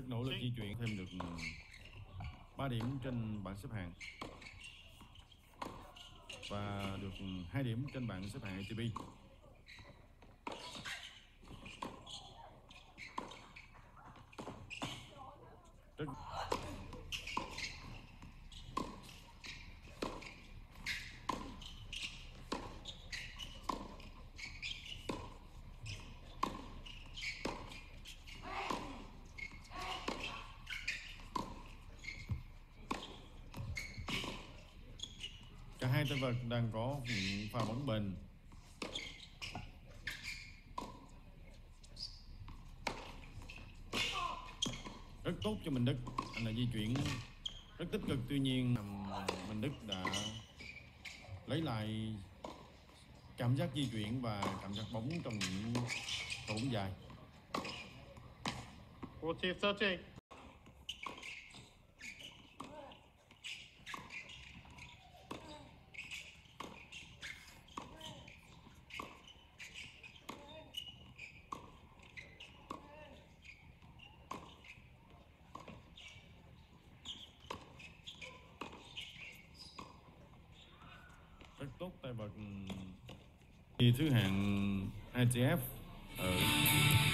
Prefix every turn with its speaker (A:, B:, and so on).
A: rất nỗ lực di chuyển thêm được 3 điểm trên bảng xếp hạng và được 2 điểm trên bảng xếp hạng ATP. Rất hai tay vật đang có pha bóng bền. Rất tốt cho mình Đức. Anh là di chuyển rất tích cực, tuy nhiên mình Đức đã lấy lại cảm giác di chuyển và cảm giác bóng trong những tổn dài. Bậc thì ừ, thứ hạng ITF ở ừ.